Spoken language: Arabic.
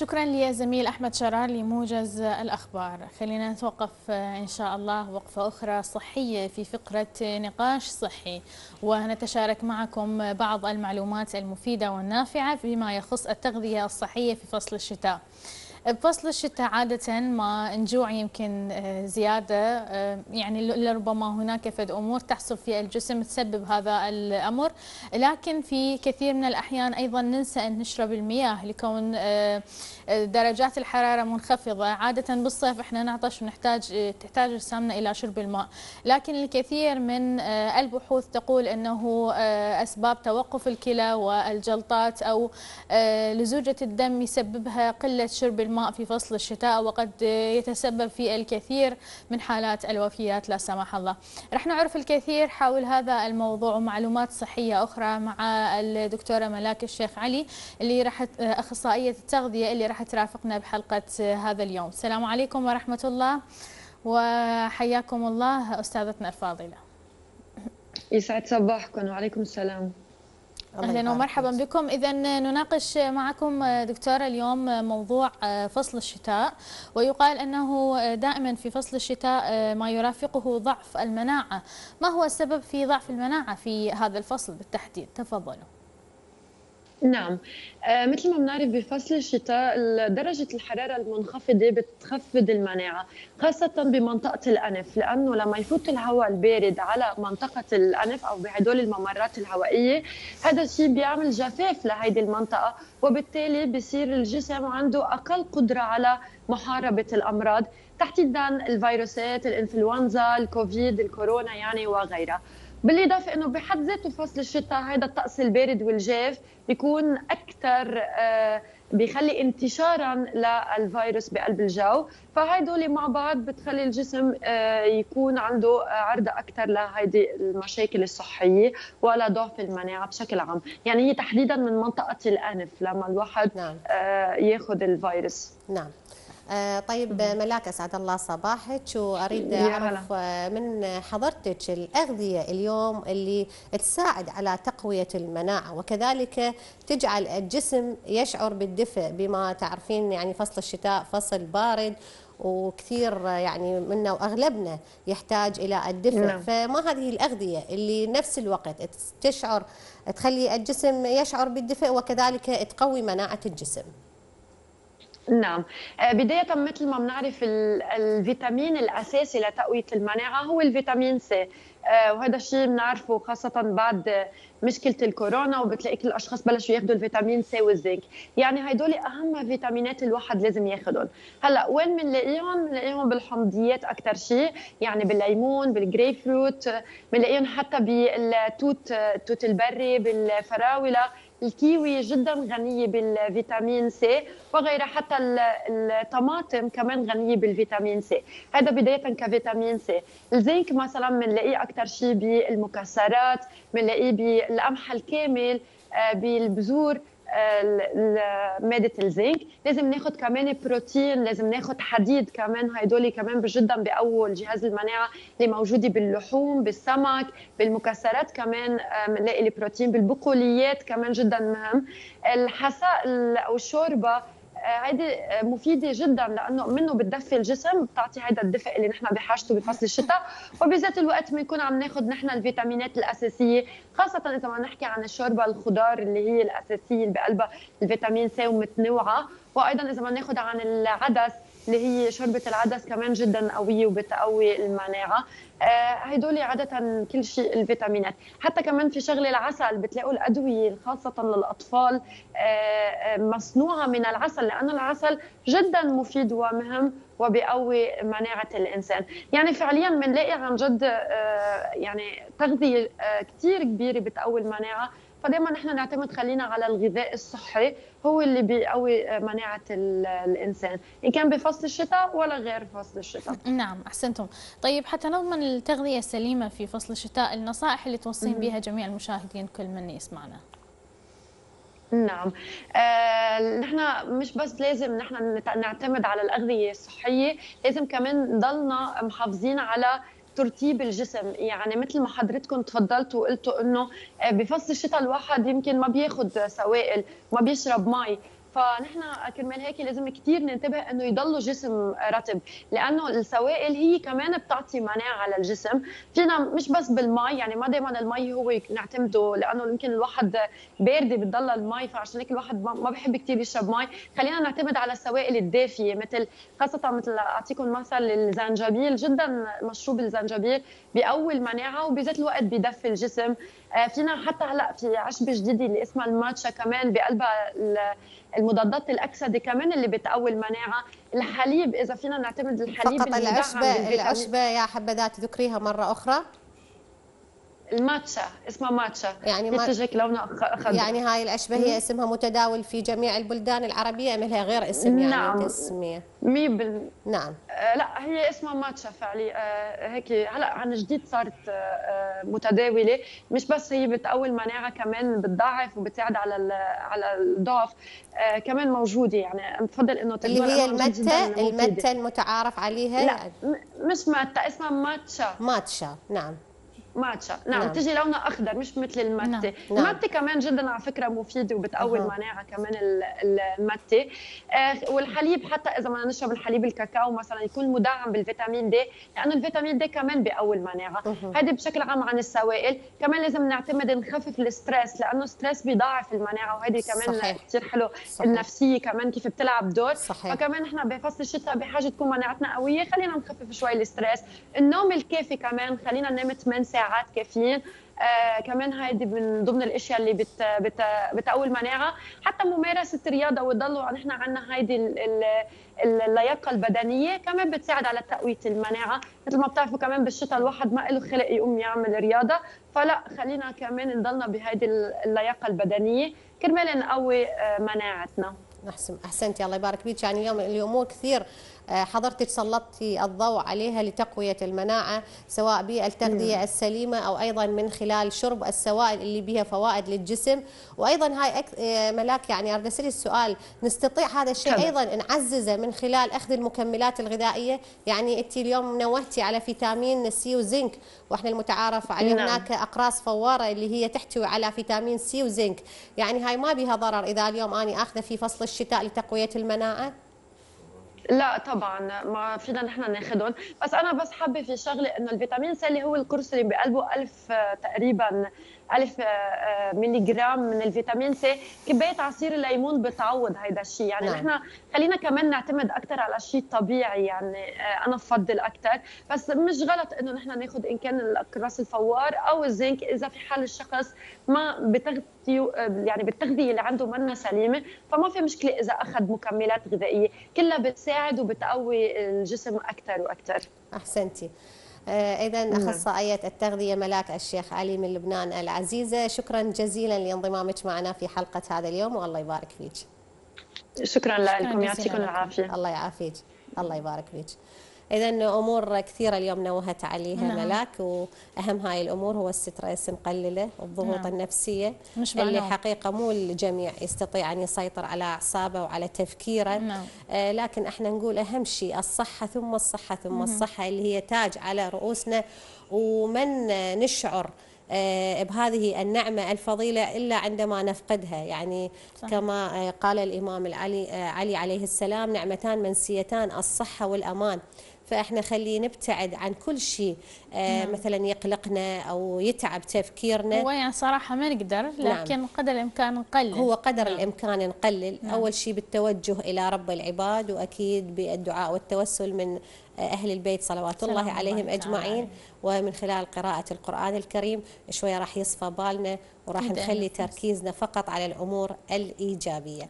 شكرا لي زميل أحمد شرار لموجز الأخبار. خلينا نتوقف إن شاء الله وقفة أخرى صحية في فقرة نقاش صحي. ونتشارك معكم بعض المعلومات المفيدة والنافعة فيما يخص التغذية الصحية في فصل الشتاء. بفصل الشتاء عادة ما نجوع يمكن آه، زيادة آه، يعني لربما هناك فد أمور تحصل في الجسم تسبب هذا الأمر. لكن في كثير من الأحيان أيضا ننسى أن نشرب المياه لكون آه، درجات الحرارة منخفضة. عادة بالصيف إحنا نعطش ونحتاج تحتاج أجسامنا إلى شرب الماء. لكن الكثير من البحوث تقول أنه أسباب توقف الكلى والجلطات أو لزوجة الدم يسببها قلة شرب الماء الماء في فصل الشتاء وقد يتسبب في الكثير من حالات الوفيات لا سمح الله. رح نعرف الكثير حول هذا الموضوع ومعلومات صحية أخرى مع الدكتورة ملاك الشيخ علي اللي راح أخصائية التغذية اللي راح ترافقنا بحلقة هذا اليوم. السلام عليكم ورحمة الله وحياكم الله أستاذتنا الفاضلة. يسعد صباحكم. وعليكم السلام. أهلا ومرحبا بكم. اذا نناقش معكم دكتورة اليوم موضوع فصل الشتاء ويقال أنه دائما في فصل الشتاء ما يرافقه ضعف المناعة. ما هو السبب في ضعف المناعة في هذا الفصل بالتحديد؟ تفضلوا. نعم. آه مثل ما بنعرف بفصل الشتاء درجة الحرارة المنخفضة بتخفض المناعة خاصة بمنطقة الأنف لأنه لما يفوت الهواء البارد على منطقة الأنف أو بهدول الممرات الهوائية هذا الشيء بيعمل جفاف لهيدي المنطقة وبالتالي بصير الجسم عنده أقل قدرة على محاربة الأمراض تحديدا الفيروسات الإنفلونزا الكوفيد الكورونا يعني وغيرها. بالإضافة إنه بحد ذاته فصل الشتاء هذا الطقس البارد والجاف بيكون أكثر آه، بيخلي انتشارا للفيروس بقلب الجو. فهيدول مع بعض بتخلي الجسم آه، يكون عنده عرضة أكثر لهيدي المشاكل الصحية ولا ضعف المناعة بشكل عام. يعني هي تحديدا من منطقة الأنف لما الواحد نعم. آه، ياخذ الفيروس. نعم. طيب ملاك أسعد الله صباحك. وأريد أعرف آه، من حضرتك الأغذية اليوم اللي تساعد على تقوية المناعة وكذلك تجعل الجسم يشعر بالدفء بما تعرفين يعني فصل الشتاء فصل بارد وكثير يعني منا وأغلبنا يحتاج إلى الدفء. نعم. فما هذه الأغذية اللي نفس الوقت تشعر تخلي الجسم يشعر بالدفء وكذلك تقوي مناعة الجسم؟ نعم. آه، بداية مثل ما بنعرف الفيتامين الأساسي لتقوية المناعة هو الفيتامين C. آه، وهذا الشيء بنعرفه خاصة بعد مشكلة الكورونا وبتلاقي كل الأشخاص بلشوا ياخذوا الفيتامين C والزنك. يعني هدول أهم فيتامينات الواحد لازم ياخذهم هلأ وين بنلاقيهم؟ بنلاقيهم بالحمضيات أكثر شيء يعني بالليمون بالجريب فروت بنلاقيهم حتى بالتوت توت البري بالفراولة. الكيوي جدا غنية بالفيتامين C وغيرها حتى الطماطم كمان غنية بالفيتامين C. هذا بداية كفيتامين C. الزنك مثلا بنلاقيه أكثر شيء بالمكسرات بنلاقيه بالقمح الكامل آه، بالبذور. ماده الزنك لازم ناخذ كمان بروتين لازم ناخذ حديد كمان هدول كمان جدا بقووا الجهاز المناعة اللي موجودة باللحوم بالسمك بالمكسرات كمان بنلاقي البروتين بالبقوليات كمان جدا مهم. الحساء أو الشوربة هيدي مفيدة جدا لأنه منه بتدفي الجسم بتعطي هذا الدفء اللي نحن بحاجته بفصل الشتاء. وبذات الوقت بنكون عم ناخذ نحن الفيتامينات الأساسية خاصة إذا ما نحكي عن الشوربة الخضار اللي هي الأساسية اللي بقلبها الفيتامين سي ومتنوعة. وأيضا إذا ما ناخذ عن العدس اللي هي شوربه العدس كمان جدا قوية وبتقوي المناعة. آه هدول عادة كل شيء الفيتامينات. حتى كمان في شغلة العسل بتلاقوا الأدوية خاصة للأطفال آه, آه، مصنوعة من العسل لأنه العسل جدا مفيد ومهم وبيقوي مناعة الإنسان. يعني فعليا بنلاقي عن جد يعني تغذية آه كثير كبيرة بتقوي المناعة. فدائما نحن نعتمد خلينا على الغذاء الصحي هو اللي بيقوي مناعة الإنسان إن كان بفصل الشتاء ولا غير فصل الشتاء. نعم أحسنتم. طيب حتى نضمن التغذية السليمة في فصل الشتاء النصائح اللي توصين بها جميع المشاهدين كل من يسمعنا. نعم. آه، نحن مش بس لازم نحن نعتمد على الأغذية الصحية لازم كمان نضلنا محافظين على ترتيب الجسم. يعني مثل ما حضرتكم تفضلتوا وقلتوا إنه آه، بفصل الشتاء الواحد يمكن ما بياخذ سوائل ما بيشرب مي. فنحن كرمال هيك لازم كثير ننتبه إنه يضل جسم رطب لأنه السوائل هي كمان بتعطي مناعة للجسم فينا مش بس بالمي يعني ما دائما المي هو نعتمده لأنه يمكن الواحد باردة بتضل المي فعشان هيك الواحد ما بحب كثير يشرب مي. خلينا نعتمد على السوائل الدافية مثل خاصة مثل أعطيكم مثل الزنجبيل جدا مشروب الزنجبيل بيقوي المناعة وبذات الوقت بيدفي الجسم. آه، فينا حتى هلأ في عشبه جديده اللي اسمها الماتشا كمان بقلبها المضادات الأكسدة كمان اللي بتقوي المناعة. الحليب إذا فينا نعتمد الحليب فقط العشبة العشبة يا حبذا تذكريها مرة أخرى. الماتشا اسمها ماتشا. يعني ما تجيك لونها خضر يعني هاي العشبه هي اسمها متداول في جميع البلدان العربية ام لها غير اسم يعني نعم. تسمية. مي بال... نعم. آه لا هي اسمها ماتشا فعلي آه هيك. هلا عن جديد صارت آه, آه، متداولة. مش بس هي بتقوي المناعة كمان بتضعف وبتساعد على على الضعف آه كمان موجودة يعني. بفضل إنه اللي هي المتة المتة المتعارف عليها. لا مش متة اسمها ماتشا. ماتشا نعم. ماتشا نعم, نعم. تجي لونها أخضر مش مثل المتة نعم. نعم. المتة كمان جدا على فكرة مفيدة وبتقوي أه. المناعة كمان المتة آه والحليب حتى إذا بدنا نشرب الحليب الكاكاو مثلا يكون مدعم بالفيتامين D لأنه الفيتامين D كمان بيقوي المناعة هذه بشكل عام عن السوائل كمان لازم نعتمد نخفف ال stress لأنه ال stress بيضاعف المناعة وهذه كمان كثير حلو صحيح. النفسية كمان كيف بتلعب دور صحيح. فكمان نحن بفصل الشتاء بحاجة تكون مناعتنا قوية خلينا نخفف شوي ال stress النوم الكافي كمان خلينا ننام 8 ساعات ساعات كافيين آه كمان هيدي من ضمن الأشياء اللي بت بت بتقوي المناعة. حتى ممارسة الرياضة ويضلوا نحن عندنا هيدي اللياقة البدنية كمان بتساعد على تقوية المناعة. مثل ما بتعرفوا كمان بالشتاء الواحد ما له خلق يقوم يعمل رياضة. فلا خلينا كمان نضلنا بهيدي اللياقة البدنية. كرمال نقوي آه، مناعتنا. احسن أحسنتي الله يبارك فيك. يعني اليوم الأمور كثير. حضرتك سلطتي الضوء عليها لتقوية المناعة سواء بالتغذية السليمة أو أيضا من خلال شرب السوائل اللي بها فوائد للجسم. وأيضا هاي أك... آه، ملاك يعني اسالك السؤال نستطيع هذا الشيء أيضا نعززه من خلال أخذ المكملات الغذائية؟ يعني أنت اليوم نوهتي على فيتامين C وزنك وإحنا المتعارف عليه نعم. هناك أقراص فوارة اللي هي تحتوي على فيتامين C وزنك. يعني هاي ما بها ضرر إذا اليوم أني اخذه في فصل الشتاء لتقوية المناعة؟ لا طبعا ما فينا نحن ناخذهم بس أنا بس حابة في شغله إنه الفيتامين سي اللي هو القرص اللي بقلبه 1000 تقريبا 1000 آه، ملي جرام من الفيتامين سي. كباية عصير الليمون بتعوض هيدا الشيء. يعني نعم. نحن خلينا كمان نعتمد أكثر على شيء طبيعي يعني آه، أنا بفضل أكثر بس مش غلط إنه نحن ناخذ إن كان الراس الفوار أو الزنك إذا في حال الشخص ما بتغذيه آه، يعني بالتغذية اللي عنده منا سليمة. فما في مشكلة إذا أخذ مكملات غذائية. كلها بتساعد وبتقوي الجسم أكثر وأكثر أحسنتي. آه، اذا نعم. أخصائية التغذية ملاك الشيخ علي من لبنان العزيزة. شكرا جزيلا لانضمامك معنا في حلقة هذا اليوم والله يبارك فيك. شكرا لكم يعطيكم العافية. الله يعافيك. الله يبارك فيك. إذا أمور كثيرة اليوم نوهت عليها نعم. ملاك وأهم هاي الأمور هو الستريس نقلله الضغوط نعم. النفسية مش اللي حقيقة مو الجميع يستطيع أن يسيطر على أعصابه وعلى تفكيره نعم. آه لكن إحنا نقول أهم شيء الصحة ثم الصحة ثم مم. الصحة اللي هي تاج على رؤوسنا ومن نشعر آه، بهذه النعمة الفضيلة إلا عندما نفقدها يعني صح. كما آه، قال الإمام العلي آه، علي عليه السلام نعمتان منسيتان الصحة والأمان فإحنا خليه نبتعد عن كل شيء آه نعم. مثلا يقلقنا أو يتعب تفكيرنا هو يعني صراحة ما نقدر نعم. لكن نعم. قدر الإمكان نقلل هو قدر نعم. الإمكان نقلل نعم. أول شيء بالتوجه إلى رب العباد وأكيد بالدعاء والتوسل من أهل البيت صلوات الله عليهم أجمعين ومن خلال قراءة القرآن الكريم شوية راح يصفى بالنا وراح نخلي تركيزنا فقط على الأمور الإيجابية